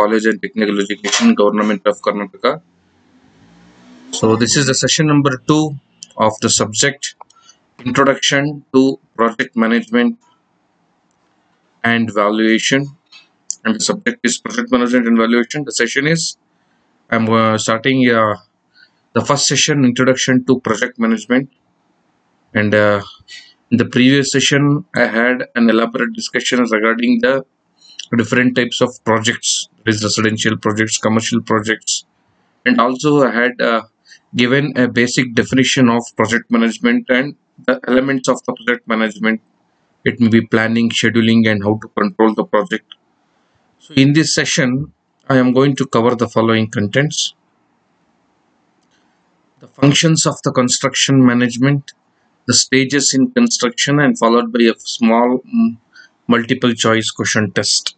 College and Technical Education, Government of Karnataka. So this is the session number two of the subject Introduction to Project Management and Valuation. And the subject is Project Management and Valuation. The session is I'm uh, starting uh, the first session Introduction to Project Management. And uh, in the previous session, I had an elaborate discussion regarding the different types of projects, is residential projects, commercial projects, and also I had uh, given a basic definition of project management and the elements of the project management. It may be planning, scheduling, and how to control the project. So in this session, I am going to cover the following contents. The functions of the construction management, the stages in construction and followed by a small mm, multiple choice question test.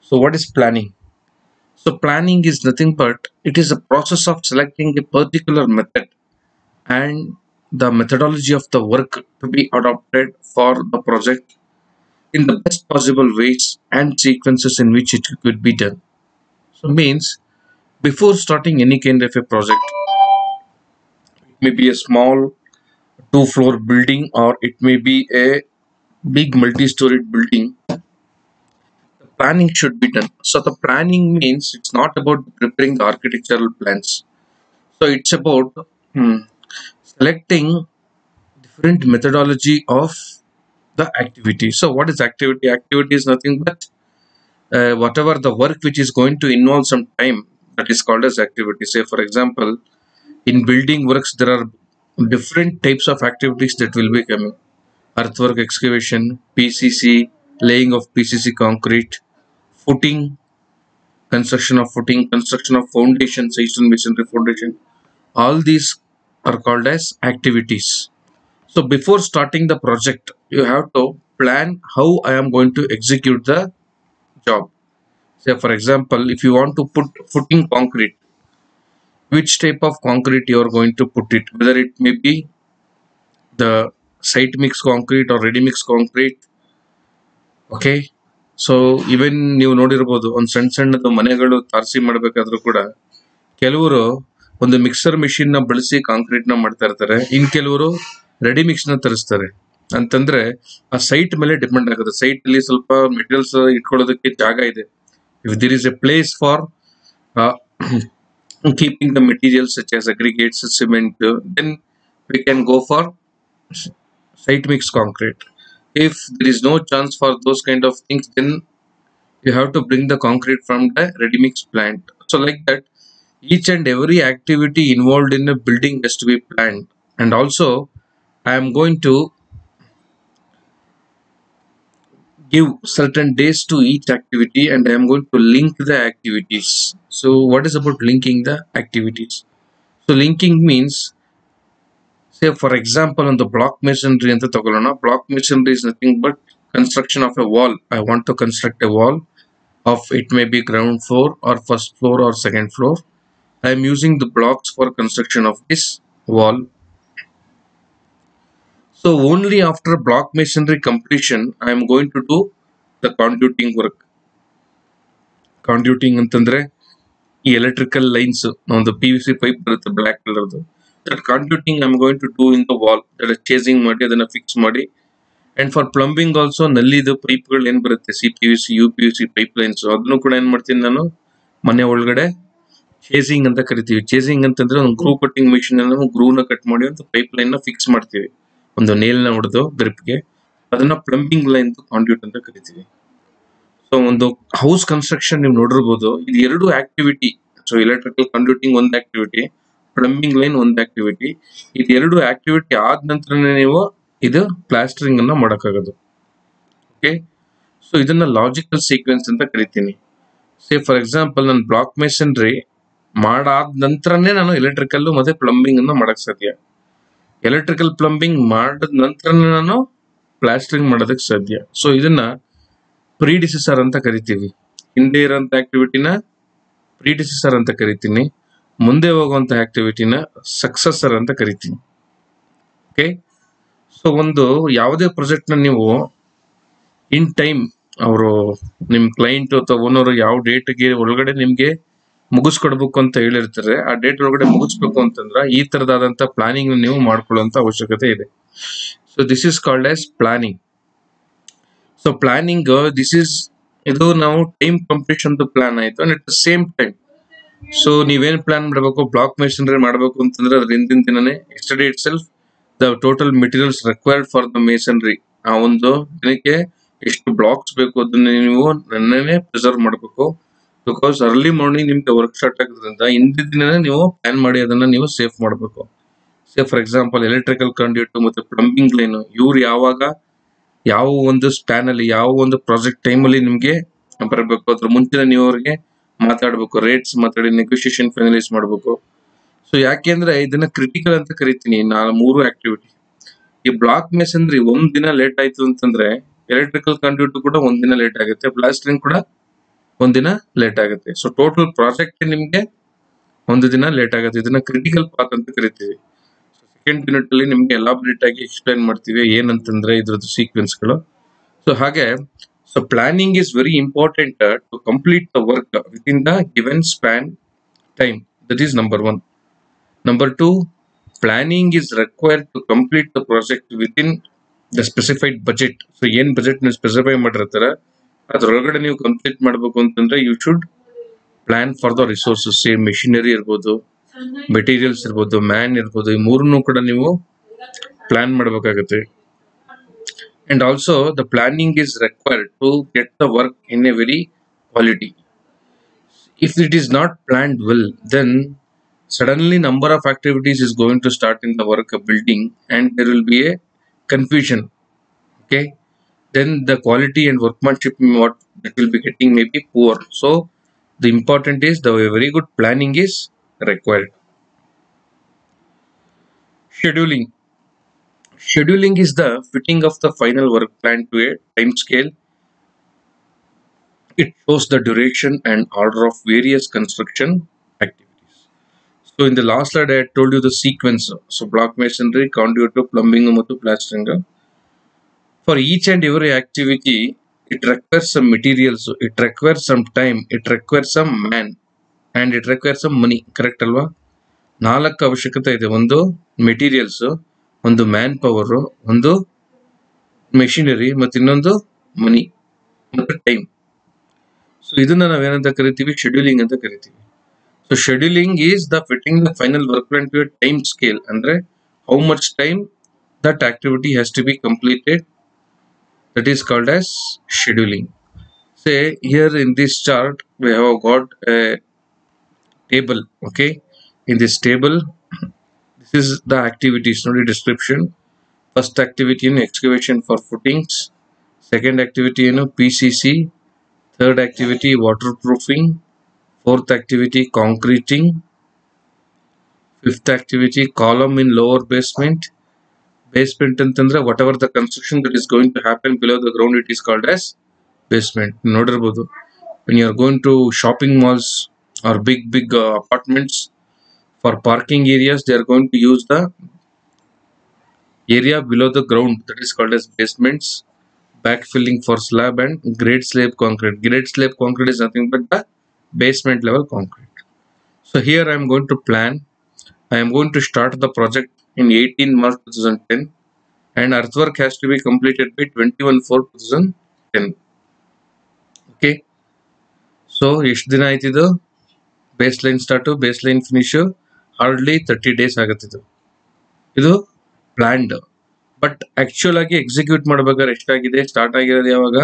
So what is planning? So planning is nothing but it is a process of selecting a particular method and the methodology of the work to be adopted for the project in the best possible ways and sequences in which it could be done. So means before starting any kind of a project, it may be a small two floor building or it may be a big multi-storied building the planning should be done. So the planning means it's not about preparing the architectural plans. So it's about hmm, selecting different methodology of the activity. So what is activity? Activity is nothing but uh, whatever the work which is going to involve some time that is called as activity. Say for example in building works there are different types of activities that will be coming. Earthwork excavation pcc laying of pcc concrete footing construction of footing construction of foundation section masonry foundation. All these are called as activities. So before starting the project you have to plan how i am going to execute the job say, for example, if you want to put footing concrete, which type of concrete you are going to put it? Whether it may be the site mix concrete or ready mix concrete okay so even ನೀವು ನೋಡಿರ್ಬೋದು ಒಂದು ಸಣ್ಣ ಸಣ್ಣದು ಮನೆಗಳು ತಾರಸಿ ಮಾಡಬೇಕಾದ್ರೂ ಕೂಡ, ಕೆಲವರು ಒಂದು ಮಿಕ್ಸರ್ ಮಿಷಿನ್ನ ಬಳಸಿ ಕಾಂಕ್ರೀಟ್ನ ಮಾಡ್ತಾ ಇರ್ತಾರೆ. ಇನ್ ಕೆಲವರು ರೆಡಿ ಮಿಕ್ಸ್ನ ತರಿಸ್ತಾರೆ. ಅಂತಂದ್ರೆ, ಆ ಸೈಟ್ ಮೇಲೆ ಡಿಪೆಂಡ್ ಆಗುತ್ತೆ. ಸೈಟ್ ಅಲ್ಲಿ ಸ್ವಲ್ಪ ಮೆಟೀರಿಯಲ್ಸ್ ಇಟ್ಕೊಳ್ಳೋದಕ್ಕೆ ಜಾಗ ಇದೆ. if there is a place for uh, keeping the materials such as aggregates cement uh, then we can go for site mix concrete. If there is no chance for those kind of things then you have to bring the concrete from the ready mix plant. So like that each and every activity involved in a building has to be planned. And also i am going to give certain days to each activity and I am going to link the activities. So what is about linking the activities? So linking means say for example on the block masonry and the block masonry is nothing but construction of a wall. I want to construct a wall of it may be ground floor or first floor or second floor. I am using the blocks for construction of this wall So only after block masonry completion, I am going to do the conduiting work. Conduiting ಅಂತಂದ್ರೆ ಈ electrical lines ಒಂದು P V C pipe ಬರುತ್ತೆ black ಕಲರ್ದು that conduiting I am going to do in the wall that chasing ಮಾಡಿ ಅದನ್ನ fix ಮಾಡಿ. And for plumbing also ನಲ್ಲಿದು ಪೈಪ್ಗಳು ಏನ್ ಬರುತ್ತೆ? C P V C U P V C pipe lines ಅದನ್ನು ಕೂಡ ಏನ್ ಮಾಡ್ತೀನಿ ನಾನು? ಮನೆ ಒಳಗಡೆ ಚೇಸಿಂಗ್ ಅಂತ ಕರಿತೀವಿ. ಚೇಸಿಂಗ್ ಅಂತಂದ್ರೆ ಒಂದು ಗ್ರೂ ಕಟ್ಟಿಂಗ್ ಮಿಷಿನ್ ಅಲ್ಲಿ ಗ್ರೂ ನ ಕಟ್ ಮಾಡಿ ಒಂದು ಪೈಪ್ ಲೈನ್ನ ಫಿಕ್ಸ್ ಮಾಡ್ತೀವಿ. ಒಂದು ನೇಲ್ನ ಹೊಡೆದು ಗ್ರಿಪ್ಗೆ ಅದನ್ನ ಪ್ಲಂಬಿಂಗ್ ಲೈನ್ ಕಾಂಟ್ಯೂಟ್ ಅಂತ ಕರಿತೀವಿ. ಸೊ ಒಂದು ಹೌಸ್ ಕನ್ಸ್ಟ್ರಕ್ಷನ್ ನೀವು ನೋಡಿರ್ಬೋದು. ಇದು ಎರಡು ಆಕ್ಟಿವಿಟಿ ಸೊ ಎಲೆಕ್ಟ್ರಿಕಲ್ ಕಂಡ್ಯೂಟಿಂಗ್ ಒಂದು ಆಕ್ಟಿವಿಟಿ ಪ್ಲಂಬಿಂಗ್ ಲೈನ್ ಒಂದು ಆಕ್ಟಿವಿಟಿ ಇದು ಎರಡು ಆಕ್ಟಿವಿಟಿ ಆದ ನಂತರನೇ ನೀವು ಇದು ಪ್ಲಾಸ್ಟರಿಂಗ್ ಅನ್ನ ಮಾಡೋಕ್ಕಾಗೋದು. ಓಕೆ ಸೊ ಇದನ್ನ ಲಾಜಿಕಲ್ ಸೀಕ್ವೆನ್ಸ್ ಅಂತ ಕರಿತೀನಿ. ಸೇ ಫಾರ್ ಎಕ್ಸಾಂಪಲ್ ನಾನು ಬ್ಲಾಕ್ ಮೇಸನ್ರಿ ಮಾಡಾದ ನಂತರನೇ ನಾನು ಎಲೆಕ್ಟ್ರಿಕಲ್ ಮತ್ತೆ ಪ್ಲಂಬಿಂಗ್ ಅನ್ನ ಮಾಡಕ್ ಸಾಧ್ಯ. ಎಲೆಕ್ಟ್ರಿಕಲ್ ಪ್ಲಂಬಿಂಗ್ ಮಾಡಿದ ನಂತರ ನಾನು ಪ್ಲಾಸ್ಟರಿಂಗ್ ಮಾಡೋದಕ್ಕೆ ಸಾಧ್ಯ. ಸೊ ಇದನ್ನ ಪ್ರೀಡಿಸಿಸರ್ ಅಂತ ಕರಿತೀವಿ. ಹಿಂದೆ ಇರೋಂಥ ಆಕ್ಟಿವಿಟಿನ ಪ್ರೀಡಿಸಿಸರ್ ಅಂತ ಕರಿತೀನಿ. ಮುಂದೆ ಹೋಗುವಂಥ ಆಕ್ಟಿವಿಟಿನ ಸಕ್ಸಸ್ಸರ್ ಅಂತ ಕರಿತೀನಿ. ಓಕೆ ಸೊ ಒಂದು ಯಾವುದೇ ಪ್ರಾಜೆಕ್ಟ್ನ ನೀವು ಇನ್ ಟೈಮ್ ಅವರು ನಿಮ್ಮ ಕ್ಲೈಂಟ್ ಅಥವಾ ಓನರ್ ಯಾವ ಡೇಟ್ಗೆ ಒಳಗಡೆ ನಿಮಗೆ ಮುಗಿಸ್ಕೊಡ್ಬೇಕು ಅಂತ ಹೇಳಿರ್ತಾರೆ. ಆ ಡೇಟ್ ಒಳಗಡೆ ಮುಗಿಸ್ಬೇಕು ಅಂತಂದ್ರೆ ಈ ತರದಾದಂತ ಪ್ಲಾನಿಂಗ್ ನೀವು ಮಾಡ್ಕೊಳ್ಳುವಂತ ಅವಶ್ಯಕತೆ ಇದೆ. So this is called as planning so planning this is ಇದು ನಾವು ಟೈಮ್ ಕಂಪ್ಲೀಷನ್ ಪ್ಲಾನ್ ಆಯ್ತು. And at the same time so ನೀವೇನ್ ಪ್ಲಾನ್ ಮಾಡಬೇಕು ಬ್ಲಾಕ್ ಮೇಸನ್ರಿ ಮಾಡಬೇಕು ಅಂತಂದ್ರೆ ಅದ್ರ ಹಿಂದಿನ ದಿನನೇ yesterday itself the total materials required for the masonry ಆ ಒಂದು ದಿನಕ್ಕೆ ಎಷ್ಟು ಬ್ಲಾಕ್ಸ್ ಬೇಕು ಅದನ್ನ ನೀವು ನನ್ನೇ ಪ್ರಿಸರ್ವ್ ಮಾಡಬೇಕು. ಬಿಕಾಸ್ ಅರ್ಲಿ ಮಾರ್ನಿಂಗ್ ನಿಮ್ಗೆ ವರ್ಕ್ ಸ್ಟಾರ್ಟ್ ಆಗೋದ್ರಿಂದ ಹಿಂದಿನ ದಿನನೇ ನೀವು ಪ್ಲಾನ್ ಮಾಡಿ ಅದನ್ನ ನೀವು ಸೇಫ್ ಮಾಡಬೇಕು. Say for example electrical conduit ಮತ್ತೆ ಪ್ಲಂಬಿಂಗ್ ಲೈನ್ ಇವ್ರು ಯಾವಾಗ ಯಾವ ಒಂದು ಸ್ಪ್ಯಾನ್ ಅಲ್ಲಿ, ಯಾವ ಒಂದು ಪ್ರಾಜೆಕ್ಟ್ ಟೈಮ್ ಅಲ್ಲಿ ನಿಮ್ಗೆ ಬರಬೇಕು. ಅದ್ರ ಮುಂಚೆನೇ ನೀವು ಅವ್ರಿಗೆ ಮಾತಾಡಬೇಕು ರೇಟ್ಸ್ ಮಾತಾಡಿ ನೆಗೋಷಿಯೇಷನ್ ಫೈನಲೈಸ್ ಮಾಡಬೇಕು. ಸೊ ಯಾಕೆಂದ್ರೆ ಇದನ್ನ ಕ್ರಿಟಿಕಲ್ ಅಂತ ಕರಿತೀನಿ. ನಾನು ಮೂರು ಆಕ್ಟಿವಿಟಿ ಈ ಬ್ಲಾಕ್ ಮೇಸನ್ರಿ ಒಂದ್ ದಿನ ಲೇಟ್ ಆಯ್ತು ಅಂತಂದ್ರೆ ಎಲೆಕ್ಟ್ರಿಕಲ್ ಕಂಡ್ಯೂಟ್ ಕೂಡ ಒಂದ್ ದಿನ ಲೇಟ್ ಆಗುತ್ತೆ. ಬ್ಲಾಸ್ಟಿಂಗ್ ಕೂಡ ಒಂದ್ ದಿನ ಲೇಟ್ ಆಗುತ್ತೆ. ಸೊ ಟೋಟಲ್ ಪ್ರಾಜೆಕ್ಟ್ ನಿಮ್ಗೆ ಒಂದು ದಿನ ಲೇಟ್ ಆಗುತ್ತೆ. ಇದನ್ನ ಕ್ರಿಟಿಕಲ್ ಪಾತ್ ಅಂತ ಕರಿತೀವಿ. ಸೆಕೆಂಡ್ ಯೂನಿಟ್ ಅಲ್ಲಿ ನಿಮ್ಗೆ ಎಲಾಬ್ರೇಟ್ ಆಗಿ ಎಕ್ಸ್ಪ್ಲೈನ್ ಮಾಡ್ತೀವಿ ಏನಂತಂದ್ರೆ ಇದ್ರದ್ದು ಸೀಕ್ವೆನ್ಸ್ಗಳು. ಸೊ ಹಾಗೆ so planning is very important to complete the work within the given span time that is number one number two planning is required to complete the project within the specified budget so ಏನ್ budget ನೀವು specify ಮಾಡಿರ್ತಾರೆ? ಅದ್ರೊಳಗಡೆ ನೀವು complete ಮಾಡಬೇಕು ಅಂತಂದ್ರೆ you should plan for the resources same machinery ಇರ್ಬೋದು materials ಇರ್ಬೋದು man ಇರ್ಬೋದು, ಈ ಮೂರನ್ನು ಕೂಡ ನೀವು ಪ್ಲಾನ್ ಮಾಡಬೇಕಾಗತ್ತೆ. And also the planning is required to get the work in a very quality if it is not planned well then suddenly number of activities is going to start in the work building and there will be a confusion okay then the quality and workmanship what that will be getting may be poor so the important is the very good planning is required scheduling scheduling is the fitting of the final work plan to a time scale it shows the duration and order of various construction activities. So in the last slide, I had told you the sequence. So block masonry, conduit, plumbing, ಮತ್ತು plastering. For each and every activity, it requires some materials, it requires some time, it requires some man, and it requires some money correct ಅಲ್ವಾ? ನಾಲ್ಕು ಅವಶ್ಯಕತೆ ಇದೆ. ಒಂದು materials ಒಂದು man power ಒಂದು machinery ಮತ್ತು ಇನ್ನೊಂದು ಮನಿ ಮತ್ತು ಟೈಮ್ ಸೊ ಇದನ್ನ ನಾವೇನಂತ ಕರಿತೀವಿ? ಶೆಡ್ಯೂಲಿಂಗ್ ಅಂತ ಕರಿತೀವಿ. So scheduling is the fitting the final work plan to time scale ಅಂದ್ರೆ how much time that activity has to be completed that is called as scheduling. Say here in this chart we have got a table okay? In this table this is the activity only description. First activity in excavation for footings. Second activity you know pcc third activity waterproofing. Fourth activity concreting. Fifth activity column in lower basement basement ಅಂತಂದ್ರೆ whatever the construction that is going to happen below the ground it is called as basement ನೋಡಿರ್ಬೋದು when you are going to shopping malls or big big uh, apartments for parking areas they are going to use the area below the ground that is called as basements backfilling for slab and grade slab concrete. Grade slab concrete is nothing but the basement level concrete. So here I am going to plan. I am going to start the project in 18 March 2010 and earthwork has to be completed by 21 4 2010. Okay. So, ಎಷ್ಟು ದಿನ ಆಯ್ತಿದು baseline start baseline finish hardly thirty days ಆಗುತ್ತಿದ್ದು ಇದು planned but actual ಆಗಿ execute ಮಾಡ್ಬೇಕಾದ್ರೆ ಎಷ್ಟಾಗಿದೆ start ಆಗಿರೋದು ಯಾವಾಗ?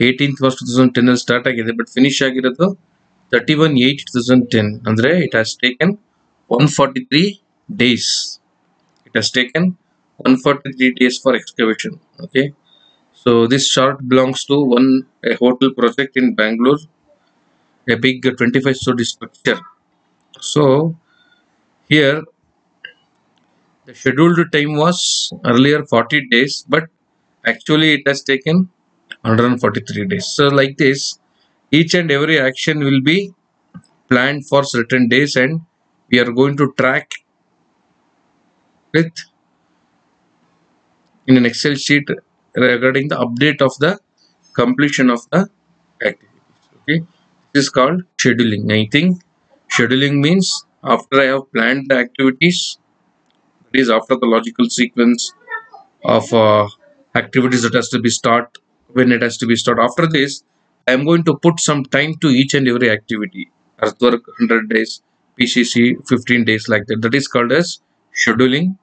Eighteenth March two thousand ten ಅಲ್ಲಿ start ಆಗಿದೆ. ಬಟ್ ಫಿನಿಶ್ ಆಗಿರೋದು thirty one eight two thousand ten ಅಂದರೆ it has taken one forty three days it has taken 143 days for excavation okay? So this chart belongs to one a hotel project in bangalore a big 25 story structure. So here the scheduled time was earlier 40 days but actually it has taken 143 days. So like this each and every action will be planned for certain days and we are going to track with in an excel sheet regarding the update of the completion of the activities okay? This is called scheduling. I think scheduling means after i have planned the activities that is after the logical sequence of uh, activities that has to be start when it has to be start. After this i am going to put some time to each and every activity. Earthwork 100 days pcc 15 days like that. That is called as scheduling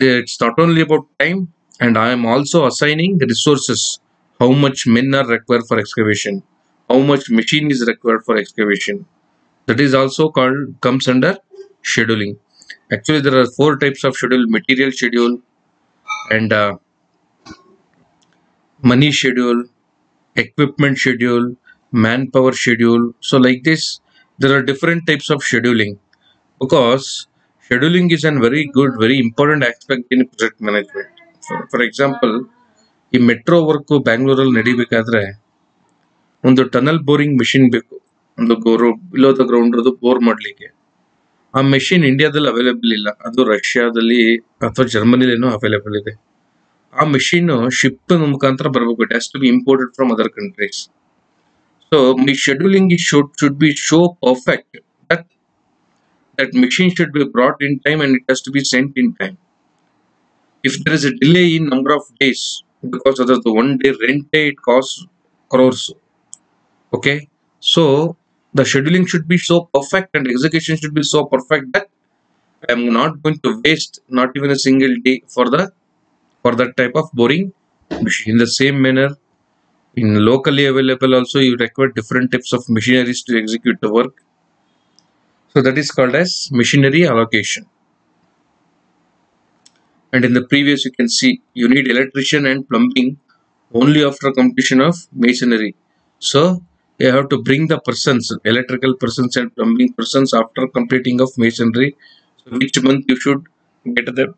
it's not only about time and i am also assigning the resources. How much men are required for excavation? How much machine is required for excavation? That is also called comes under scheduling. Actually there are four types of schedule material schedule and uh, money schedule equipment schedule manpower schedule. So like this there are different types of scheduling. Because scheduling is a very good very important aspect in project management. For, for example ಈ metro work ಬ್ಯಾಂಗ್ಳೂರಲ್ಲಿ ನಡಿಬೇಕಾದ್ರೆ ಒಂದು tunnel boring machine ಬೇಕು. ಒಂದು ಗೋರು below the ground bore ಮಾಡಲಿಕ್ಕೆ. ಆ machine ಇಂಡಿಯಾದಲ್ಲಿ ಅವೈಲೇಬಲ್ ಇಲ್ಲ. ಅದು ರಷ್ಯಾದಲ್ಲಿ ಅಥವಾ ಜರ್ಮನಿಲೇನೋ ಅವೈಲೇಬಲ್ ಇದೆ. ಆ ಮೆಷಿನ್ ಶಿಪ್ ಮುಖಾಂತರ ಬರಬೇಕು. It has to be imported from other countries so my scheduling is should should be show perfect that machine should be brought in time and it has to be sent in time. If there is a delay in number of days because of the one day rent day it costs crores. Okay, so the scheduling should be so perfect and execution should be so perfect that I am not going to waste not even a single day for the for that type of boring machine. In the same manner, in locally available also you require different types of machineries to execute the work. So that is called as machinery allocation. And in the previous you can see you need electrician and plumbing only after completion of masonry. So you have to bring the persons, electrical persons and plumbing persons after completing of masonry. So which month you should get them.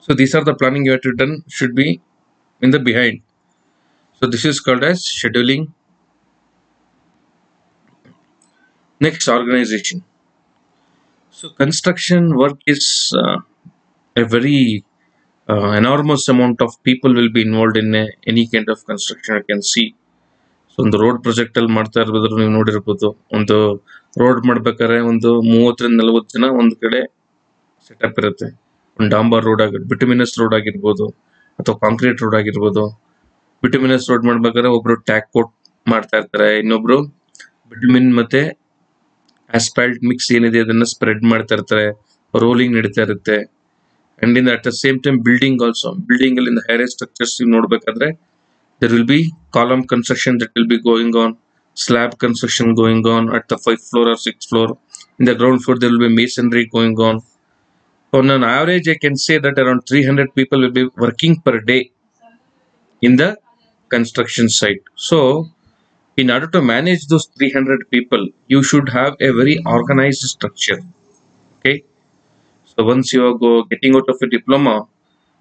So these are the planning you have to done should be in the behind. So this is called as scheduling. Next organization. So construction work is uh, a very uh, enormous amount of people will be involved in a, any kind of construction. I can see. ಸೊ ಒಂದು road project ಅಲ್ಲಿ ಮಾಡ್ತಾ ಇರ್ಬೋದ್ರ ನೀವು ನೋಡಿರ್ಬೋದು ಒಂದು road ಮಾಡ್ಬೇಕಾದ್ರೆ ಒಂದು ಮೂವತ್ತರಿಂದ ನಲವತ್ತು ಜನ ಒಂದು ಕಡೆ ಸೆಟಪ್ ಇರುತ್ತೆ ಒಂದು ಡಾಂಬರ್ ರೋಡ್ ಆಗಿ ಬಿಟುಮಿನಸ್ ರೋಡ್ ಆಗಿರ್ಬೋದು ಅಥವಾ ಕಾಂಕ್ರೀಟ್ ರೋಡ್ ಆಗಿರ್ಬೋದು ಬಿಟುಮಿನಸ್ ರೋಡ್ ಮಾಡ್ಬೇಕಾದ್ರೆ ಒಬ್ರು ಟ್ಯಾಕ್ ಕೋಟ್ ಮಾಡ್ತಾ ಇರ್ತಾರೆ ಇನ್ನೊಬ್ರು ಬಿಟುಮಿನ್ ಮತ್ತೆ ಆಸ್ಪಾಲ್ಟ್ ಮಿಕ್ಸ್ ಏನಿದೆ ಅದನ್ನ ಸ್ಪ್ರೆಡ್ ಮಾಡ್ತಾ ಇರ್ತಾರೆ ರೋಲಿಂಗ್ ನಡೀತಾ ಇರುತ್ತೆ. And in at the same time building also building ಅಲ್ಲಿ ಹೈರ್ ಸ್ಟ್ರಕ್ಚರ್ಸ್ ನೋಡ್ಬೇಕಾದ್ರೆ there will be column construction that will be going on slab construction going on at the five floor or six floor in the ground floor there will be masonry going on on an average I can say that around three hundred people will be working per day in the construction site so in order to manage those 300 people you should have a very organized structure okay so once you are go, getting out of a diploma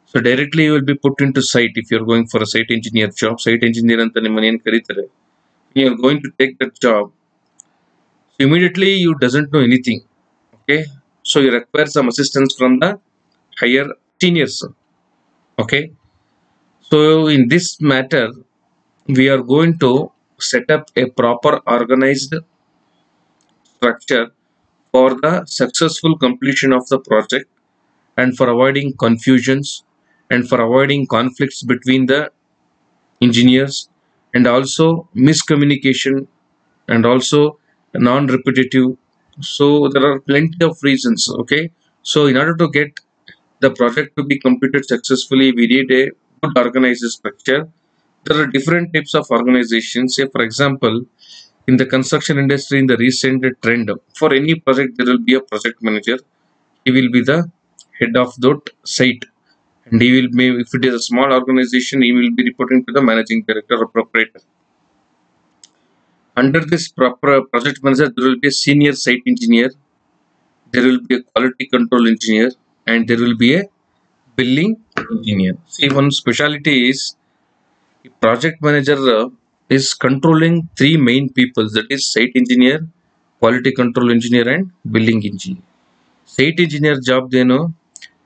so directly you will be put into site if you're going for a site engineer job site engineer ಅಂತ ನಿಮ್ಮನ್ನ ಏನ್ ಕರೀತಾರೆ you are going to take that job so immediately you doesn't know anything okay so you require some assistance from the higher seniors okay so in this matter we are going to set up a proper organized structure for the successful completion of the project and for avoiding confusions and for avoiding conflicts between the engineers and also miscommunication and also non-repetitive. So there are plenty of reasons okay? So in order to get the project to be completed successfully we need a good organized structure there are different types of organizations. Say for example in the construction industry in the recent trend for any project there will be a project manager. He will be the head of that site. And he will be if it is a small organization he will be reporting to the managing director or proprietor. Under this proper project manager there will be a senior site engineer. There will be a quality control engineer. And there will be a billing engineer. See one specialty is manager uh, is controlling three main people that is site engineer quality control engineer and billing engineer site engineer job ಏನು?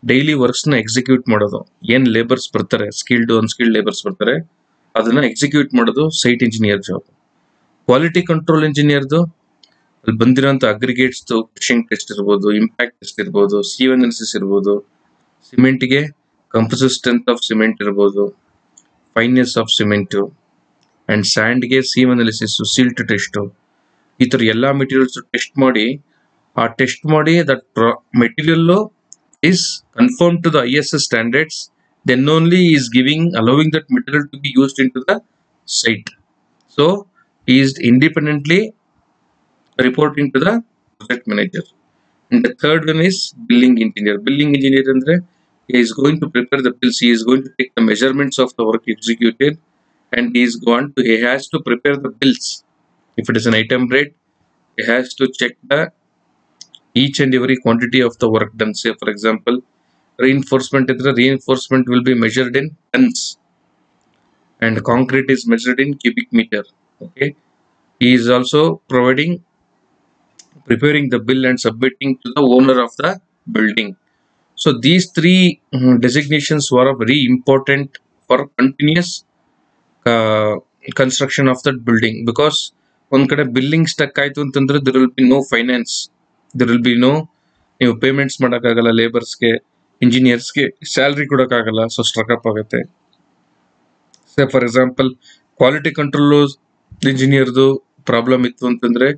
Daily ವರ್ಕ್ಸ್ನ execute ಮಾಡೋದು. ಏನ್ labours ಬರ್ತಾರೆ? Skilled unskilled labours ಬರ್ತಾರೆ. ಅದನ್ನ execute ಮಾಡೋದು site engineer job quality control ಇಂಜಿನಿಯರ್ದು ಅಲ್ಲಿ ಬಂದಿರೋಂಥ ಅಗ್ರಿಗೇಟ್ಸ್ ಫಿಶಿಂಗ್ ಟೆಸ್ಟ್ ಇರ್ಬೋದು ಇಂಪ್ಯಾಕ್ಟ್ ಟೆಸ್ಟ್ ಇರ್ಬೋದು ಸಿ ಅನಾಲಿಸಿಸ್ ಇರ್ಬೋದು ಸಿಮೆಂಟ್ಗೆ ಕಂಪೋಸಿಟ್ ಸ್ಟ್ರೆಂತ್ ಆಫ್ ಸಿಮೆಂಟ್ ಇರ್ಬೋದು. ಫೈನ್ನೆಸ್ ಆಫ್ ಸಿಮೆಂಟು ಆ್ಯಂಡ್ ಸ್ಯಾಂಡ್ಗೆ ಸೀಮ್ ಅನಾಲಿಸಿಸು ಸಿಲ್ಟ್ ಟೆಸ್ಟು ಈ ಥರ ಎಲ್ಲ ಮೆಟೀರಿಯಲ್ಸು ಟೆಸ್ಟ್ ಮಾಡಿ, ಆ ಟೆಸ್ಟ್ ಮಾಡಿ that material is confirm to the I S S standards then only is giving allowing that material to be used in to the site so is independently reporting to the project manager and the third one is billing engineer billing engineer ಅಂದರೆ he is going to prepare the bills. He is going to take the measurements of the work executed, and he is going to he has to prepare the bills. If it is an item rate, he has to check the each and every quantity of the work done. Say, for example, reinforcement the reinforcement will be measured in tons, and concrete is measured in cubic meter. Okay, he is also providing preparing the bill and submitting to the owner of the building. So these three mm, designations were very important for continuous uh, construction of that building. Because ಒಂದ್ ಕಡೆ billing stuck ಆಯ್ತು ಅಂತಂದ್ರೆ there will be no finance there will be no ನೀವು payments ಮಾಡೋಕ್ಕಾಗಲ್ಲ ಲೇಬರ್ಸ್ಗೆ ಇಂಜಿನಿಯರ್ಸ್ಗೆ salary ಕೊಡೋಕ್ಕಾಗಲ್ಲ so struck up ಆಗುತ್ತೆ. Say for example quality control ಇಂಜಿನಿಯರ್ದು problem ಇತ್ತು ಅಂತಂದ್ರೆ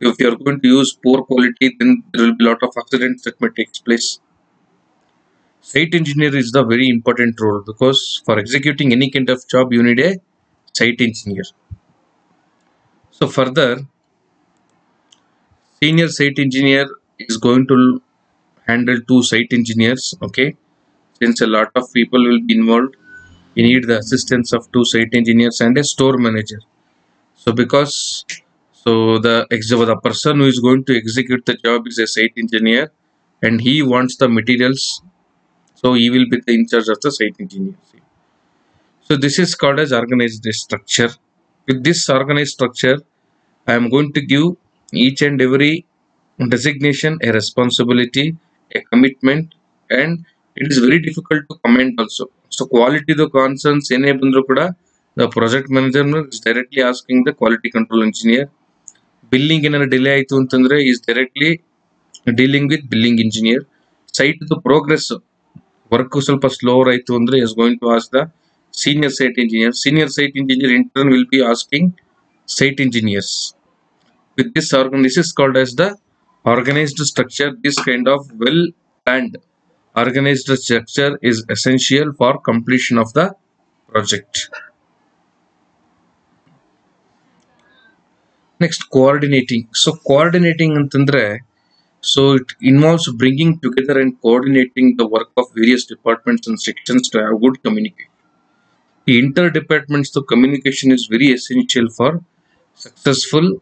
if you are going to use poor quality then there will be lot of accidents that may takes place site engineer is the very important role because for executing any kind of job you need a site engineer. So further senior site engineer is going to handle two site engineers okay? Since a lot of people will be involved you need the assistance of two site engineers and a store manager. So because so the the person who is going to execute the job is a site engineer and he wants the materials so he will be the in charge of the site engineer. So this is called as organized structure. With this organized structure, I am going to give each and every designation a responsibility, a commitment, and it is very difficult to comment also. So quality the concerns ಏನೇ ಬಂದರೂ ಕೂಡ the project manager is directly asking the quality control engineer. Billing ಏನಾದ್ರು delay ಆಯಿತು ಅಂತಂದ್ರೆ is directly dealing with billing engineer. Site the progress work ಸ್ವಲ್ಪ ಸ್ಲೋರ್ ಆಯ್ತು ಅಂದ್ರೆ is going to as the senior site engineer senior site engineer in turn will be asking site engineers with this organ this is called as the organised structure this kind of well planned organised structure is essential for completion of the project next coordinating so coordinating ಅಂತಂದ್ರೆ So it involves bringing together and coordinating the work of various departments and sections to have good communication. The inter-departments the communication is very essential for successful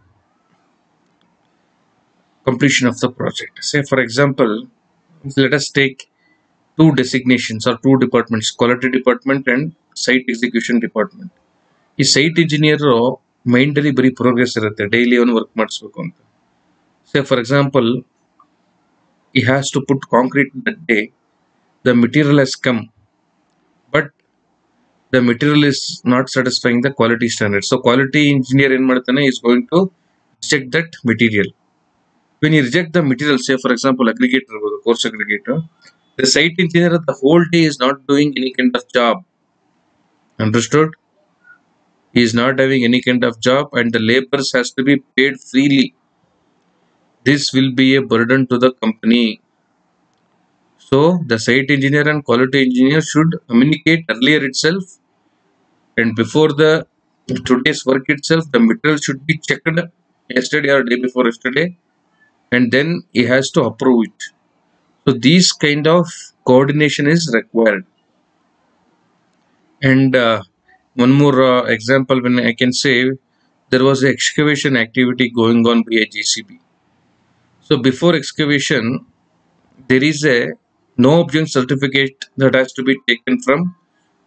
completion of the project. Say for example, let us take two designations or two departments, quality department and site execution department. ಈ site engineer ಮೈಂಡಲ್ಲಿ ಬರೀ progress ಇರುತ್ತೆ daily ಅವನು work ಮಾಡಿಸ್ಬೇಕು ಅಂತ ಸೇ for example he has to put concrete that day, the material has come, but the material is not satisfying the quality standard. So quality engineer in Madhana is going to reject that material. When you reject the material, say for example aggregator, the coarse aggregator, the site engineer the whole day is not doing any kind of job. Understood? He is not having any kind of job and the laborers has to be paid freely this will be a burden to the company. So the site engineer and quality engineer should communicate earlier itself and before the today's work itself, the material should be checked yesterday or day before yesterday and then he has to approve it. So these kind of coordination is required. And uh, one more uh, example when I can say there was excavation activity going on by a JCB. So before excavation, there is a no objection certificate that has to be taken from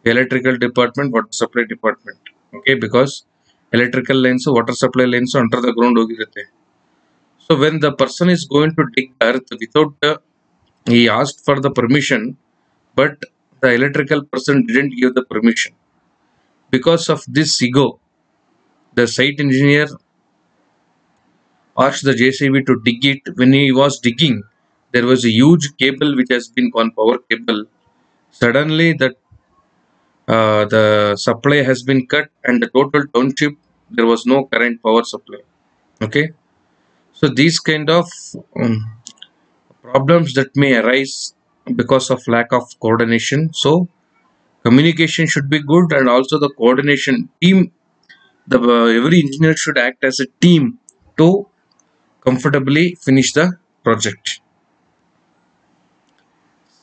electrical department, water supply department. Okay, because electrical lines, water supply lines under the ground. So when the person is going to dig earth without the, he asked for the permission, but the electrical person didn't give the permission. Because of this ego, the site engineer asked the JCB to dig it. When he was digging, there was a huge cable which has been on power cable. Suddenly, that uh, the supply has been cut, and the total township there was no current power supply. Okay, so these kind of um, problems that may arise because of lack of coordination. So communication should be good, and also the coordination team. The uh, every engineer should act as a team to comfortably finish the project.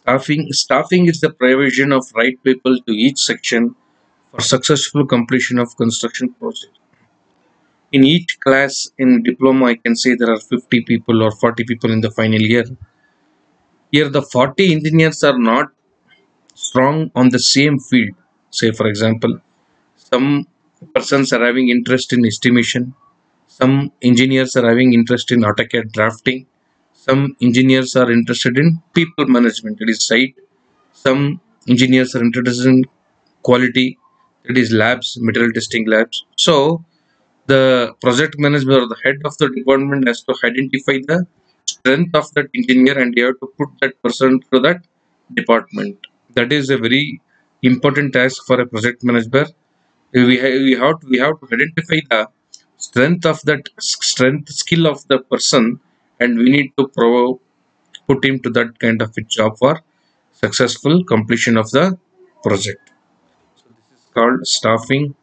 Staffing, staffing is the provision of right people to each section for successful completion of construction project. In each class in diploma, I can say there are 50 people or 40 people in the final year. Here, the 40 engineers are not strong on the same field. Say, for example, some persons are having interest in estimation, some engineers are having interest in AutoCAD drafting, some engineers are interested in people management, it is site, some engineers are interested in quality, it is labs, material testing labs. So, the project manager or the head of the department has to identify the strength of that engineer and you have to put that person to that department. That is a very important task for a project manager. We we have to, we have to identify the strength of that strength skill of the person and we need to pro- put him to that kind of a job for successful completion of the project. So this is called staffing.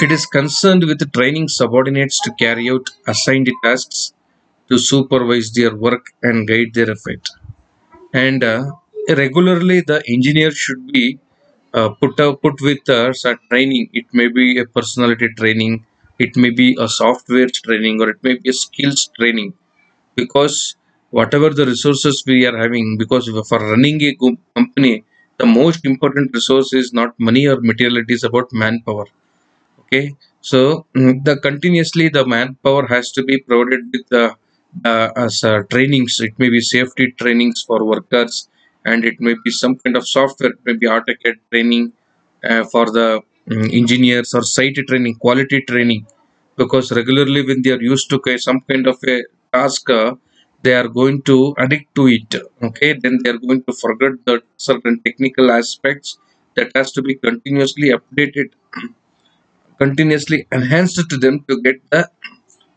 It is concerned with training subordinates to carry out assigned tasks, to supervise their work and guide their effort. And uh, regularly, the engineer should be uh, put up, put with us a training. It may be a personality training, it may be a software training, or it may be a skills training. Because whatever the resources we are having, because for running a company, the most important resource is not money or material; it is about manpower. Okay? So mm, the continuously the manpower has to be provided with the uh, as uh, trainings. It may be safety trainings for workers and it may be some kind of software it may be AutoCAD training uh, for the mm, engineers or site training quality training because regularly when they are used to some kind of a task uh, they are going to addict to it okay then they are going to forget the certain technical aspects that has to be continuously updated continuously enhanced to them to get the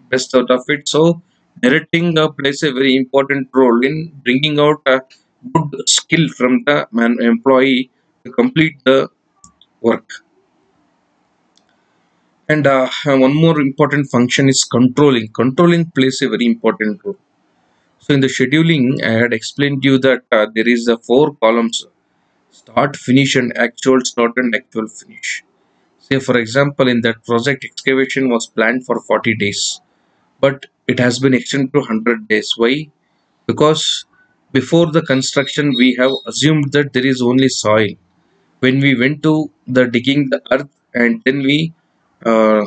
best out of it. So, narrating uh, plays a very important role in bringing out a good skill from the man employee to complete the work. And uh, one more important function is controlling. Controlling plays a very important role. So, in the scheduling, I had explained to you that uh, there is a four columns: start, finish, and actual start and actual finish. Say, for example, in that project, excavation was planned for 40 days, but it has been extended to 100 days. Why? Because before the construction, we have assumed that there is only soil. When we went to the digging the earth and then we uh,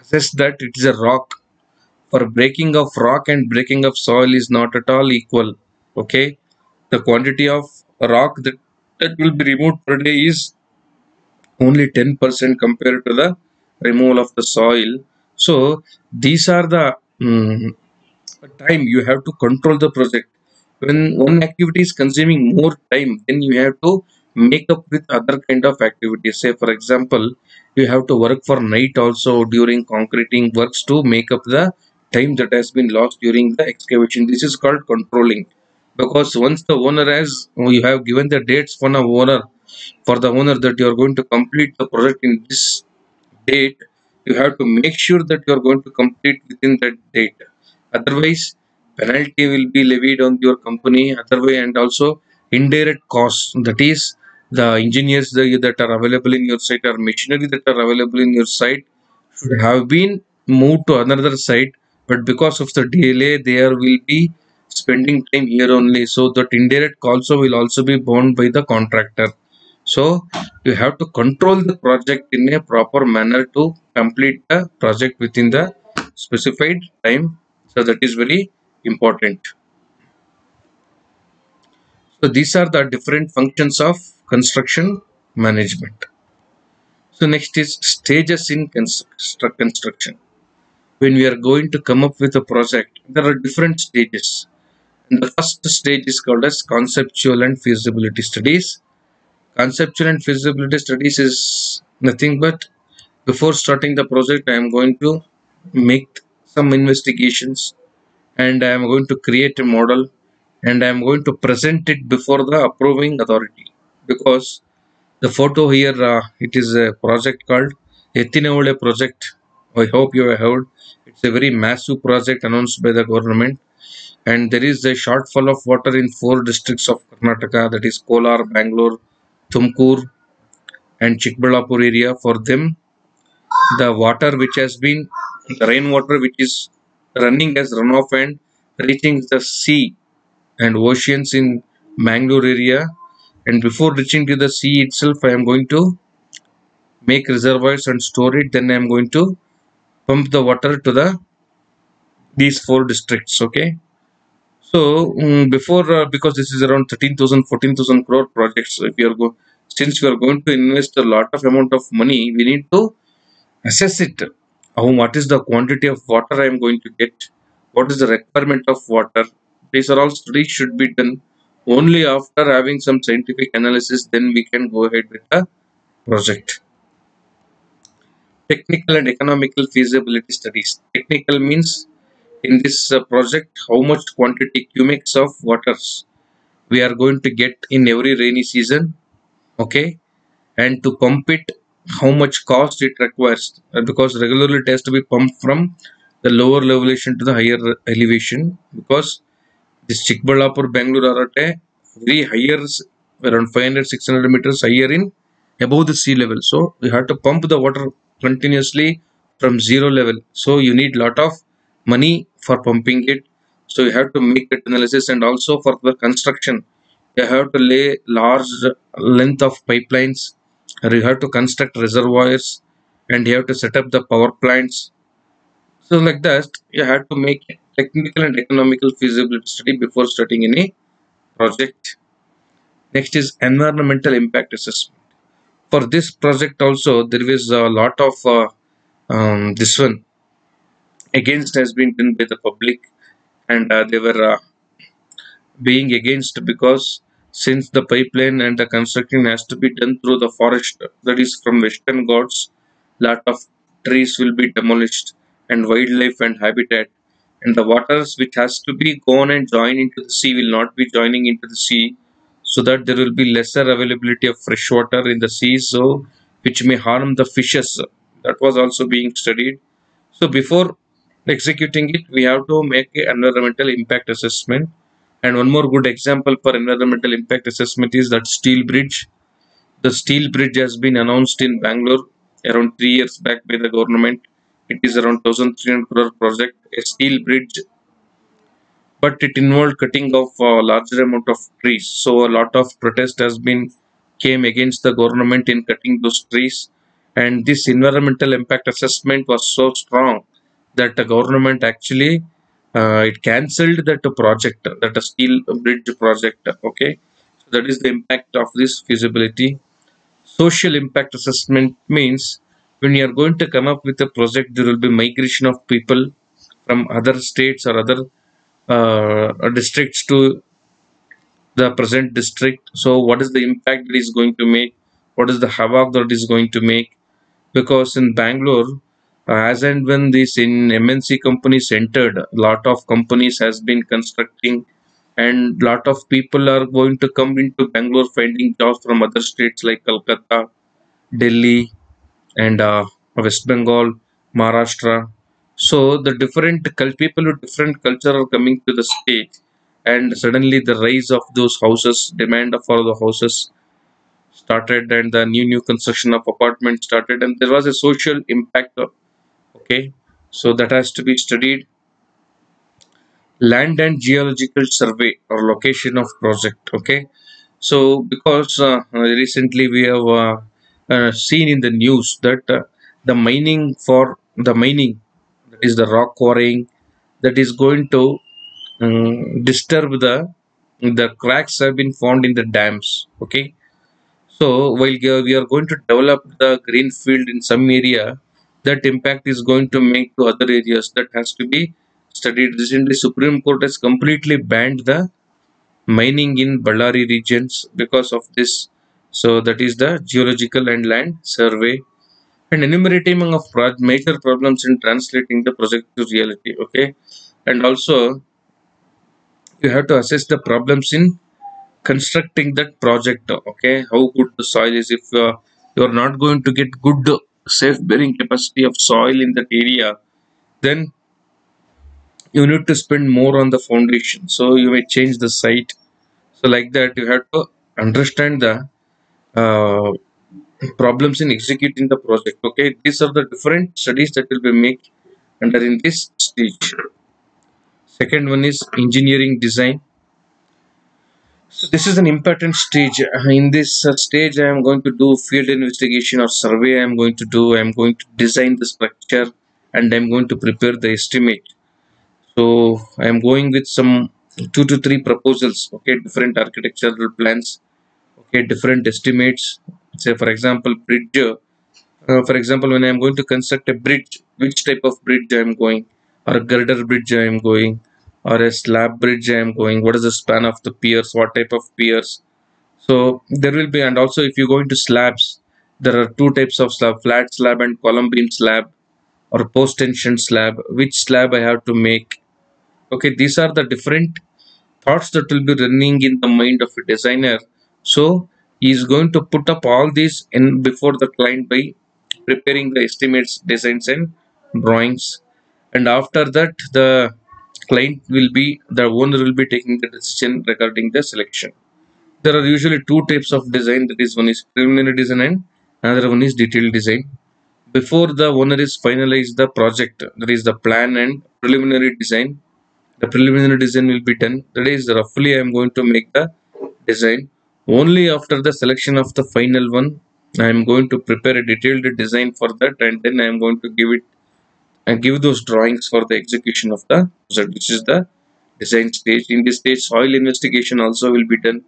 assessed that it is a rock, for breaking of rock and breaking of soil is not at all equal. Okay, the quantity of rock that, that will be removed per day is only 10% compared to the removal of the soil. So these are the mm, time you have to control the project. When one activity is consuming more time, then you have to make up with other kind of activities. Say for example, you have to work for night also during concreting works to make up the time that has been lost during the excavation. This is called controlling because once the owner has you have given the dates for the owner for the owner that you are going to complete the project in this date you have to make sure that you are going to complete within that date otherwise penalty will be levied on your company other way and also indirect costs. That is the engineers that are available in your site or machinery that are available in your site should have been moved to another site but because of the delay there will be spending time here only. So that indirect also will also be borne by the contractor. So you have to control the project in a proper manner to complete the project within the specified time. So that is very important. So these are the different functions of construction management. So next is stages in constru- construction. When we are going to come up with a project there are different stages. And the first stage is called as conceptual and feasibility studies. Conceptual and feasibility studies is nothing but before starting the project i am going to make some investigations and i am going to create a model and i am going to present it before the approving authority. Because the photo here uh, it is a project called Yettinahole project. I hope you have heard. It's a very massive project announced by the government. And there is a shortfall of water in four districts of karnataka that is kolar bangalore tumkur and chikballapur area. For them the water which has been the rainwater which is running as runoff and reaching the sea and oceans in Mangalore area. And before reaching to the sea itself I am going to make reservoirs and store it. Then I am going to pump the water to the these four districts okay? So mm, before uh, because this is around 13000 14000 crore projects if you are go since you are going to invest a lot of amount of money we need to assess it how what is the quantity of water i am going to get? What is the requirement of water? These are all studies should be done only after having some scientific analysis then we can go ahead with the project. Technical and economical feasibility studies. Technical means in this uh, project how much quantity cubics of waters we are going to get in every rainy season okay? And to pump it how much cost it requires uh, because regularly it has to be pumped from the lower elevation to the higher elevation because this Chikballapur Bangalore are at a very higher around 500 600 meters higher in above the sea level. So we have to pump the water continuously from zero level. So you need lot of money for pumping it. So you have to make that analysis and also for the construction. You have to lay large length of pipelines you have to construct reservoirs and you have to set up the power plants. So like that you have to make technical and economical feasibility study before starting any project. Next is environmental impact assessment. For this project also there is a lot of uh, um, this one against has been done by the public. And uh, they were uh, being against because since the pipeline and the construction has to be done through the forest. That is from western ghats lot of trees will be demolished and wildlife and habitat. And the waters which has to be gone and join into the sea will not be joining into the sea so that there will be lesser availability of fresh water in the sea so which may harm the fishes. That was also being studied. So before executing it we have to make a environmental impact assessment and one more good example for environmental impact assessment is that steel bridge. The steel bridge has been announced in bangalore around 3 years back by the government. It is around 1300 crore project a steel bridge. But it involved cutting of a larger amount of trees. So a lot of protest has been came against the government in cutting those trees. And this environmental impact assessment was so strong that the government actually uh, it cancelled that project that a steel bridge project okay? So that is the impact of this feasibility. Social impact assessment means when you are going to come up with a project there will be migration of people from other states or other uh, districts to the present district. So what is the impact that is going to make? What is the havoc that is going to make? Because in bangalore as and when this in mnc companies entered a lot of companies has been constructing and lot of people are going to come into bangalore finding jobs from other states like kolkata delhi and uh, west bengal maharashtra. So the different people with different culture are coming to the state and suddenly the rise of those houses demand for the houses started and the new new construction of apartments started and there was a social impact of, okay. So that has to be studied. Land and geological survey or location of project. Okay. So because uh, recently we have uh, uh, seen in the news that uh, the mining for the mining that is the rock quarrying that is going to um, disturb the the cracks have been found in the dams. Okay. So while we are going to develop the green field in some area that impact is going to make to other areas. That has to be studied recently. Supreme court has completely banned the mining in ballari regions because of this. So that is the geological and land survey. And enumerating of major problems in translating the project to reality okay? And also you have to assess the problems in constructing that project okay? How good the soil is. If uh, you are not going to get good safe bearing capacity of soil in that area then you need to spend more on the foundation. So you may change the site. So like that you have to understand the uh, problems in executing the project. Okay? These are the different studies that will be made under in this stage. Second one is engineering design so this is an important stage. In this uh, stage i am going to do field investigation or survey. I am going to do i am going to design the structure and i'm going to prepare the estimate. So i am going with some two to three proposals okay different architectural plans okay different estimates. Say for example bridge. Uh, for example when i am going to construct a bridge which type of bridge i am going? Or a girder bridge i am going or a slab bridge i am going what is the span of the piers what type of piers? So there will be and also if you go into slabs there are two types of slab flat slab and column beam slab or post tension slab. Which slab i have to make? Okay these are the different thoughts that will be running in the mind of a designer. So he is going to put up all these in before the client by preparing the estimates designs and drawings. And after that the client will be the owner will be taking the decision regarding the selection. There are usually two types of design. That is one is preliminary design and another one is detailed design. Before the owner is finalize the project that is the plan and preliminary design the preliminary design will be done. That is roughly i am going to make the design. Only after the selection of the final one i am going to prepare a detailed design for that and then i am going to give it and give those drawings for the execution of the project which is the design stage. In this stage soil investigation also will be done.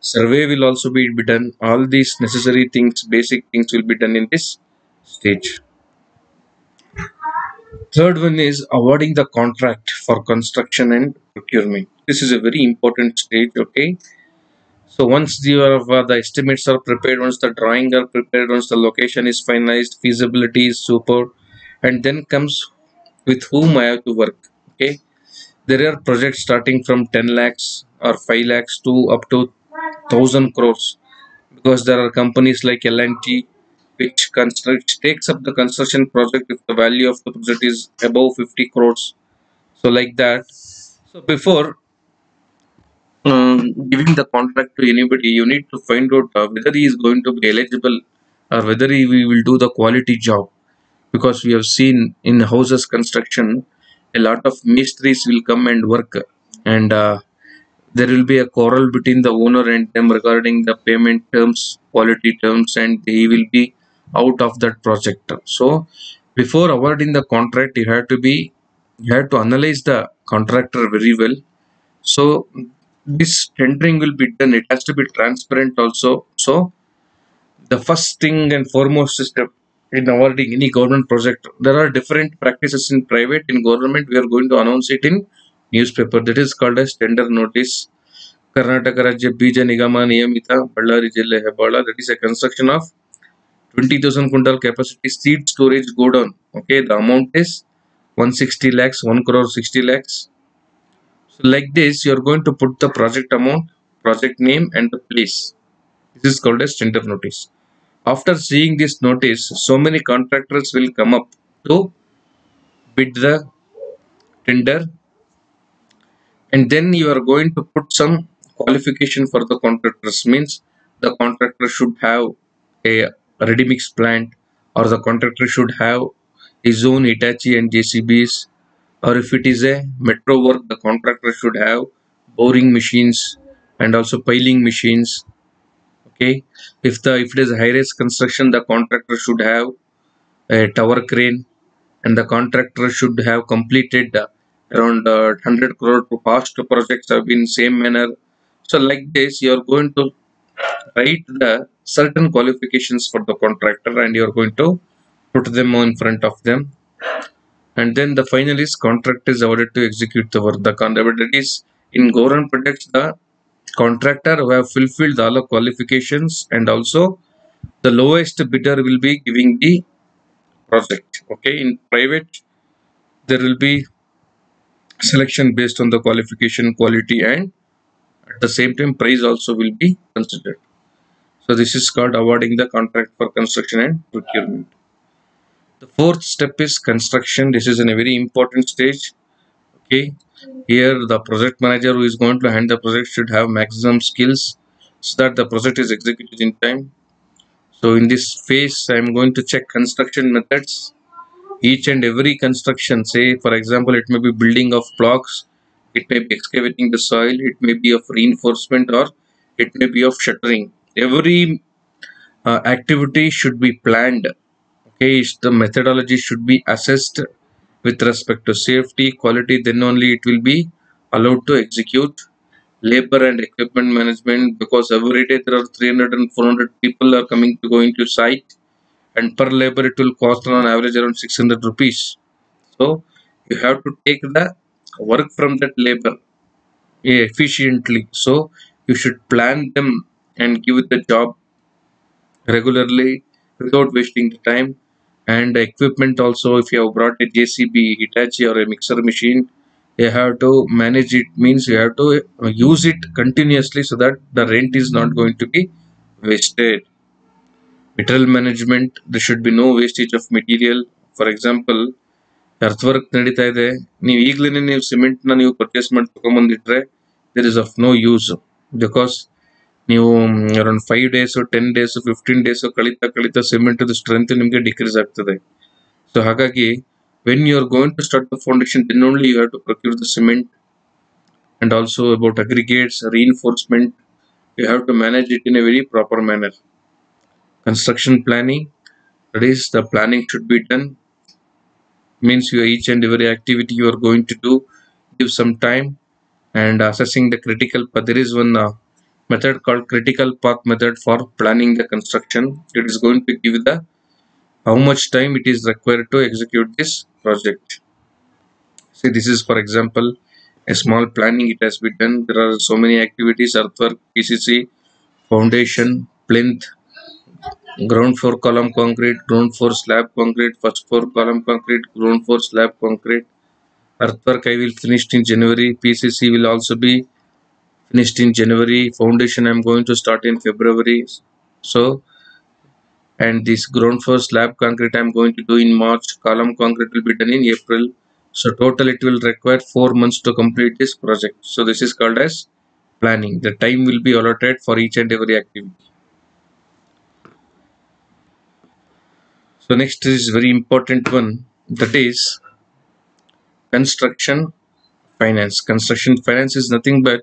Survey will also be done. All these necessary things basic things will be done in this stage. Third one is awarding the contract for construction and procurement. This is a very important stage okay? So once your uh, the estimates are prepared once the drawing are prepared once the location is finalized feasibility is super and then comes with whom i have to work okay? There are projects starting from 10 lakhs or 5 lakhs to up to 1000 crores. Because there are companies like L&T which constructs takes up the construction project if the value of the project is above 50 crores. So like that. So before um, giving the contract to anybody you need to find out uh, whether he is going to be eligible or whether he will do the quality job because we have seen in houses construction a lot of mysteries will come and work. And uh, there will be a quarrel between the owner and them regarding the payment terms quality terms and he will be out of that project. So before awarding the contract you have to be you have to analyze the contractor very well. So this tendering will be done. It has to be transparent also. So the first thing and foremost step in awarding any government project. There are different practices in private in government we are going to announce it in newspaper. That is called as tender notice. Karnataka Rajya Bija Nigama Niyamita Ballari Jilla Hebbala that is a construction of 20,000 quintal capacity seed storage godown. Okay the amount is 160 lakhs 1 crore 60 lakhs. So like this you are going to put the project amount project name and the place. This is called as tender notice after seeing this notice so many contractors will come up to bid the tender. And then you are going to put some qualification for the contractors. Means the contractor should have a ready mix plant or the contractor should have his own Hitachi and JCBs or if it is a metro work the contractor should have boring machines and also piling machines okay. If the if it is high rise construction the contractor should have a tower crane and the contractor should have completed around uh, 100 crore to past projects have been same manner. So like this you are going to write the certain qualifications for the contractor and you are going to put them in front of them. And then the final is contract is awarded to execute the work. The contract is in government projects the contractor who have fulfilled all the qualifications and also the lowest bidder will be giving the project okay? In private there will be selection based on the qualification quality and at the same time price also will be considered. So this is called awarding the contract for construction and procurement. The fourth step is construction. This is a very important stage okay here the project manager who is going to hand the project should have maximum skills so that the project is executed in time. So in this phase i am going to check construction methods. Each and every construction say for example it may be building of blocks it may be excavating the soil it may be of reinforcement or it may be of shuttering. Every uh, activity should be planned. Okay the methodology should be assessed with respect to safety quality then only it will be allowed to execute labor and equipment management because every day there are 300 and 400 people are coming to go into site and per labor it will cost on average around 600 rupees. So you have to take the work from that labor efficiently. So you should plan them and give the job regularly without wasting the time and equipment also if you have brought a jcb hitachi or a mixer machine you have to manage it means you have to use it continuously so that the rent is not going to be wasted material management there should be no wastage of material for example earth work ನಡೀತಾ ಇದೆ ನೀವು ಈಗಲೇ ನೀವು ಸಿಮೆಂಟ್ನ ನೀವು purchase ಮಾಡಿ ತಗೊಂಬಂದಿಟ್ರೆ there is of no use because ನೀವು around five days ten days fifteen days ಕಳೀತಾ ಕಳೀತಾ ಸಿಮೆಂಟ್ ಸ್ಟ್ರೆಂತ್ ನಿಮಗೆ ಡಿಕ್ರೀಸ್ ಆಗ್ತದೆ ಸೊ ಹಾಗಾಗಿ when you are going to start the foundation then only you have to procure the cement and also about aggregates reinforcement you have to manage it in a very proper manner construction planning that is the planning should be done means you each and every activity you are going to do give some time and assessing the critical path there is one uh, method called critical path method for planning the construction. It is going to give the how much time it is required to execute this project. See this is for example a small planning it has been done. There are so many activities earthwork pcc foundation plinth ground floor column concrete ground floor slab concrete first floor column concrete ground floor slab concrete. Earthwork i will finish in january. Pcc will also be finished in january. Foundation i'm going to start in february. So and this ground floor slab concrete i'm going to do in march. Column concrete will be done in april. So total it will require four months to complete this project. So this is called as planning. The time will be allotted for each and every activity. So next is very important one. That is construction finance. Construction finance is nothing but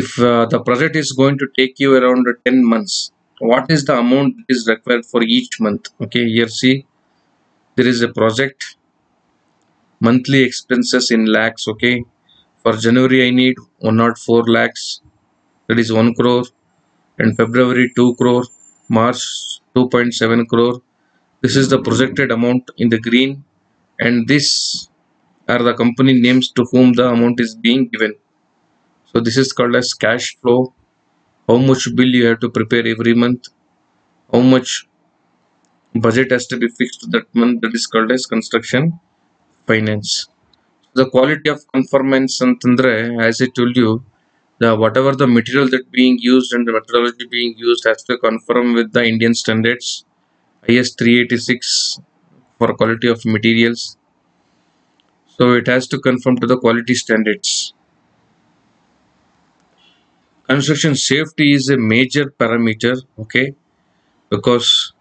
if uh, the project is going to take you around 10 months what is the amount that is required for each month? Okay here see there is a project. Monthly expenses in lakhs okay. For january i need 104 lakhs. That is 1 crore. And february 2 crore. March 2.7 crore. This is the projected amount in the green. And this are the company names to whom the amount is being given so this is called as cash flow how much bill you have to prepare every month how much budget has to be fixed that month that is called as construction finance the quality of conformance ಅಂತಂದ್ರೆ as i told you the whatever the material that being used and the methodology being used has to conform with the indian standards is 386 for quality of materials so it has to conform to the quality standards construction safety is a major parameter okay? Because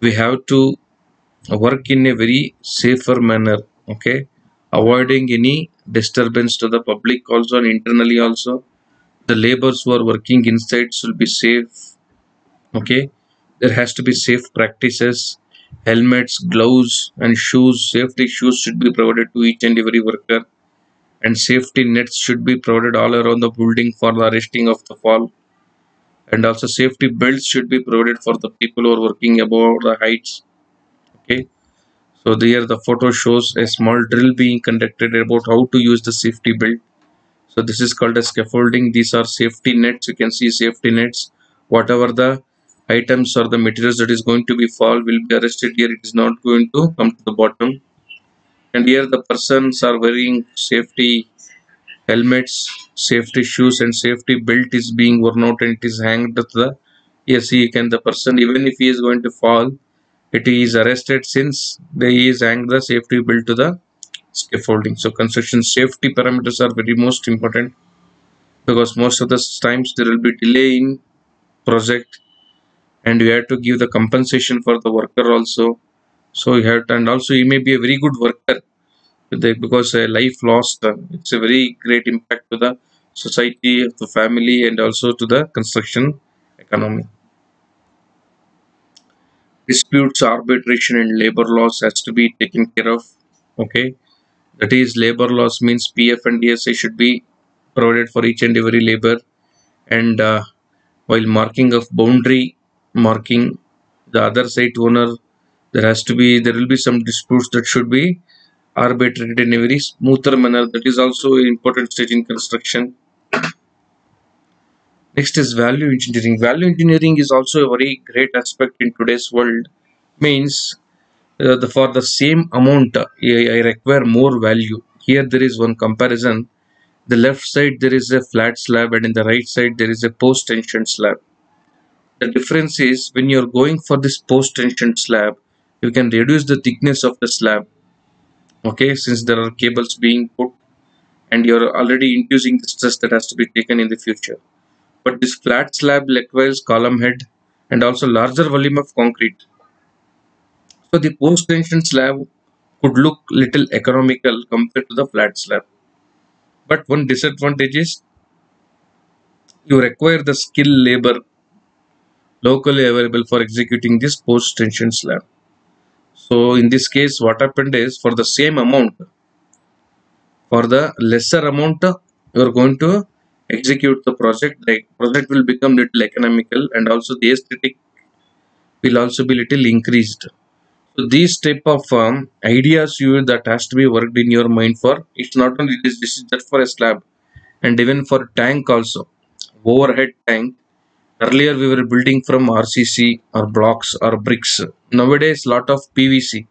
we have to work in a very safer manner okay? Avoiding any disturbance to the public also and internally also. The laborers who are working inside should be safe okay? There has to be safe practices. Helmets, gloves, and shoes. Safety shoes should be provided to each and every worker, and safety nets should be provided all around the building for the arresting of the fall. And also, safety belts should be provided for the people who are working above the heights. Okay, so there the photo shows a small drill being conducted about how to use the safety belt. So this is called a scaffolding. These are safety nets. You can see safety nets. Whatever the items or the materials that is going to be fall will be arrested here. It is not going to come to the bottom. And here the persons are wearing safety helmets, safety shoes, and safety belt is being worn out and it is hanged to the yes, he can the person even if he is going to fall it is arrested since they is hanged the safety belt to the scaffolding. So construction safety parameters are very most important because most of the times there will be delay in project and you have to give the compensation for the worker also so you have to and also you may be a very good worker because life lost uh, it's a very great impact to the society the family and also to the construction economy. Disputes arbitration and labor laws has to be taken care of okay? That is labor laws means pf and dsa should be provided for each and every labor and uh, while marking of boundary marking the other site owner there has to be there will be some disputes that should be arbitrated in a very smoother manner that is also an important stage in construction Next is value engineering. Value engineering is also a very great aspect in today's world. Means uh, the, for the same amount, I, I require more value. Here there is one comparison. The left side there is a flat slab and in the right side there is a post tension slab. The difference is when you are going for this post tension slab, you can reduce the thickness of the slab. Okay, since there are cables being put and you are already inducing the stress that has to be taken in the future but this flat slab requires column head and also larger volume of concrete. So the post tension slab could look little economical compared to the flat slab. But one disadvantage is you require the skilled labor locally available for executing this post tension slab. So in this case what happened is for the same amount for the lesser amount you are going to execute the project the project will become little economical and also the aesthetic will also be little increased. So these type of um, ideas you that has to be worked in your mind for it's not only this this is just for a slab and even for tank also overhead tank earlier we were building from rcc or blocks or bricks. Nowadays lot of pvc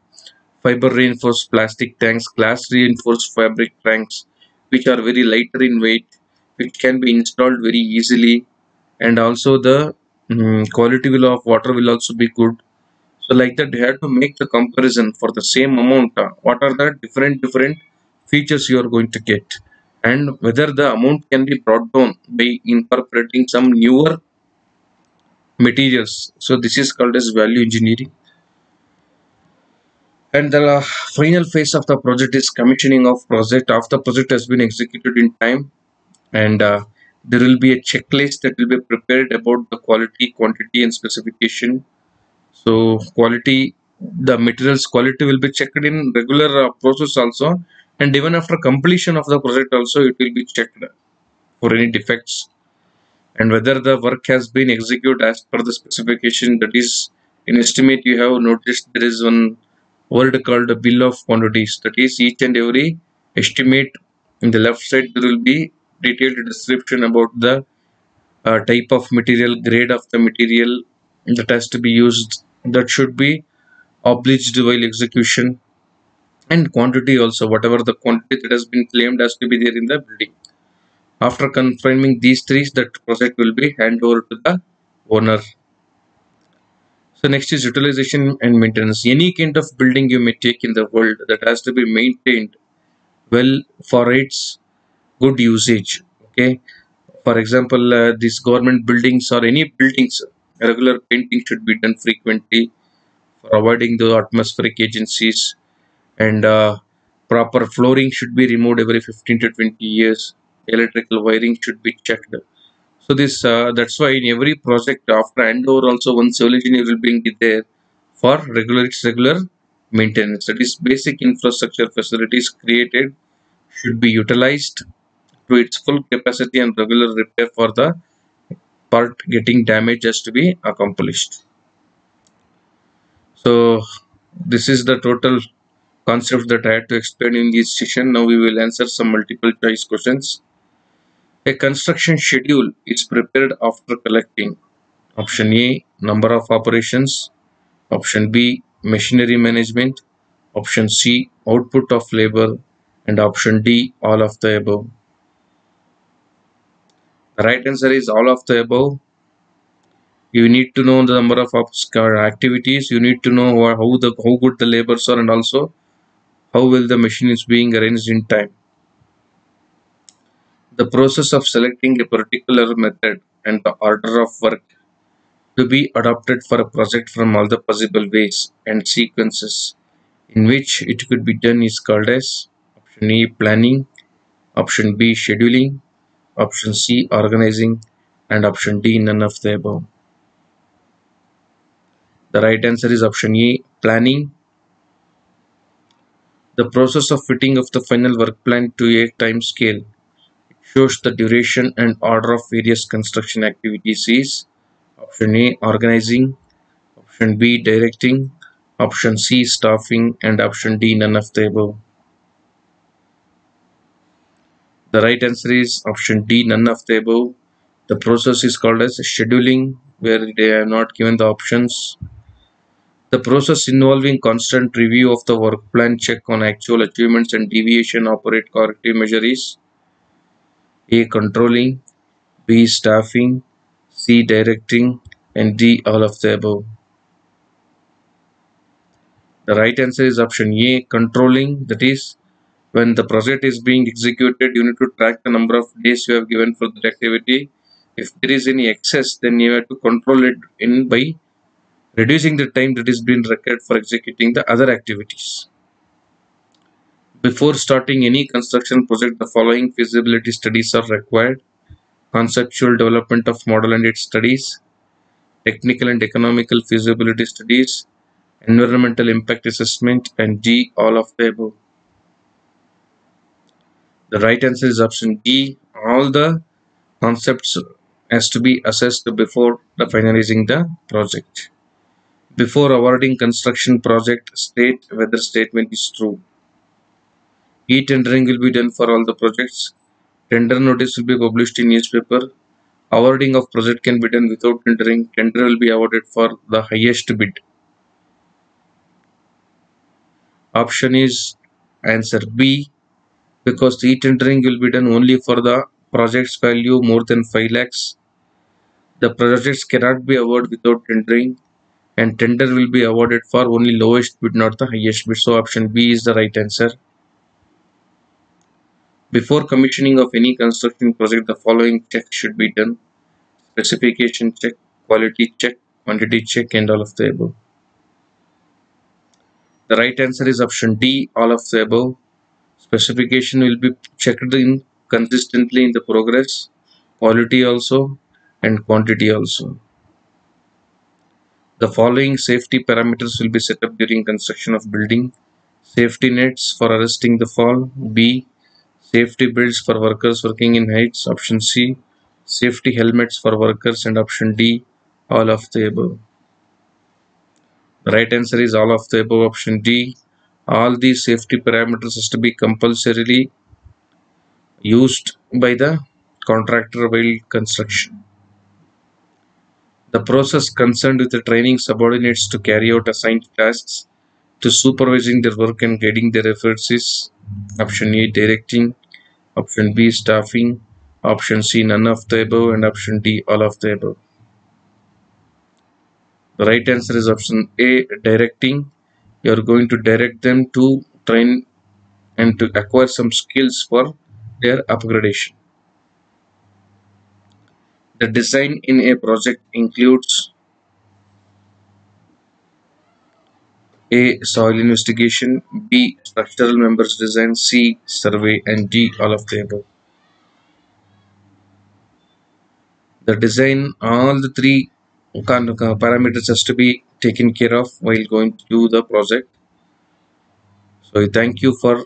fiber reinforced plastic tanks glass reinforced fabric tanks which are very lighter in weight which can be installed very easily. And also the um, quality will of water will also be good. So like that you have to make the comparison for the same amount. What are the different different features you are going to get? And whether the amount can be brought down by incorporating some newer materials. So this is called as value engineering. And the final phase of the project is commissioning of project. After project has been executed in time. And uh, there will be a checklist that will be prepared about the quality quantity and specification. So quality the materials quality will be checked in regular uh, process also. And even after completion of the project also it will be checked for any defects and whether the work has been executed as per the specification that is in estimate you have noticed there is one word called a bill of quantities. That is each and every estimate in the left side there will be detailed description about the uh, type of material, grade of the material that has to be used, that should be obliged while execution, and quantity also, whatever the quantity that has been claimed has to be there in the building. After confirming these three, that project will be handed over to the owner. So next is utilization and maintenance. Any kind of building you may take in the world that has to be maintained well for its good usage okay for example uh, these government buildings or any buildings regular painting should be done frequently for avoiding the atmospheric agencies and uh, proper flooring should be removed every 15 to 20 years electrical wiring should be checked so this uh, that's why in every project after handover also one civil engineer will be there for regular its regular maintenance. That is, basic infrastructure facilities created should be utilized to its full capacity and regular repair for the part getting damaged has to be accomplished. So this is the total concept that I had to explain in this session. Now we will answer some multiple choice questions. A construction schedule is prepared after collecting option A number of operations, option B machinery management, option C output of labor and option D all of the above. The right answer is all of the above. You need to know the number of activities. You need to know how the how good the labors are and also how well the machine is being arranged in time. The process of selecting a particular method and the order of work to be adopted for a project from all the possible ways and sequences in which it could be done is called as option A planning, option B scheduling, option C organizing and option D none of the above. The right answer is option A planning. The process of fitting of the final work plan to a time scale shows the duration and order of various construction activities is option A organizing, option B directing, option C staffing and option D none of the above. The right answer is option D, none of the above. The process is called as scheduling, where they have not given the options. The process involving constant review of the work plan, check on actual achievements and deviation, operate corrective measure is A. Controlling, B. Staffing, C. Directing, and D. All of the above. The right answer is option A. Controlling, that is when the project is being executed you need to track the number of days you have given for that activity if there is any excess then you have to control it in by reducing the time that is being required for executing the other activities before starting any construction project the following feasibility studies are required conceptual development of model and its studies technical and economical feasibility studies environmental impact assessment and d all of the above the right answer is option D. All the concepts has to be assessed before the finalizing the project. Before awarding construction project, state whether statement is true. E-tendering will be done for all the projects. Tender notice will be published in newspaper. Awarding of project can be done without tendering. Tender will be awarded for the highest bid. Option is answer B because the tendering will be done only for the project's value more than 5 lakhs. The projects cannot be awarded without tendering and tender will be awarded for only lowest bid not the highest bid. So option B is the right answer. Before commissioning of any construction project, the following checks should be done. Specification check, quality check, quantity check and all of the above. The right answer is option D, all of the above. Specification will be checked in consistently in the progress, quality also and quantity also. The following safety parameters will be set up during construction of building. Safety nets for arresting the fall. B. Safety belts for workers working in heights. Option C. Safety helmets for workers and option D. All of the above. The right answer is all of the above option D all these safety parameters has to be compulsorily used by the contractor while construction. The process concerned with the training subordinates to carry out assigned tasks to supervising their work and guiding their efforts is option A directing, option B staffing, option C none of the above and option D all of the above. The right answer is option A directing you are going to direct them to train and to acquire some skills for their upgradation. The design in a project includes A. Soil investigation B. Structural members design C. Survey and D. All of the above. The design, all the three uh, parameters has to be taken care of while going to do the project. So thank you for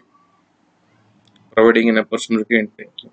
providing an opportunity and thank you.